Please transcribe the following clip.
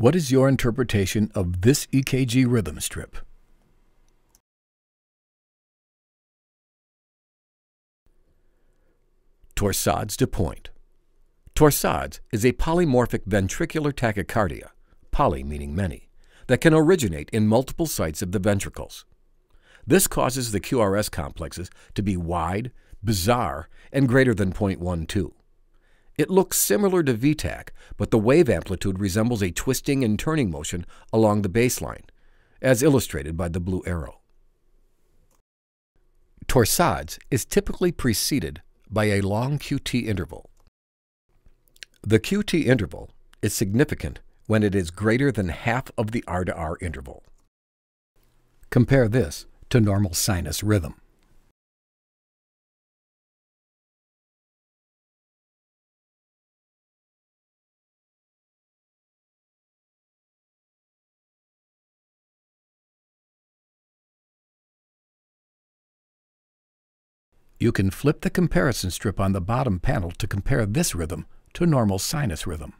What is your interpretation of this EKG rhythm strip? Torsades de Pointes. Torsades is a polymorphic ventricular tachycardia, poly meaning many, that can originate in multiple sites of the ventricles. This causes the QRS complexes to be wide, bizarre, and greater than 0.12. It looks similar to V-tach, but the wave amplitude resembles a twisting and turning motion along the baseline, as illustrated by the blue arrow. Torsades is typically preceded by a long QT interval. The QT interval is significant when it is greater than half of the R to R interval. Compare this to normal sinus rhythm. You can flip the comparison strip on the bottom panel to compare this rhythm to normal sinus rhythm.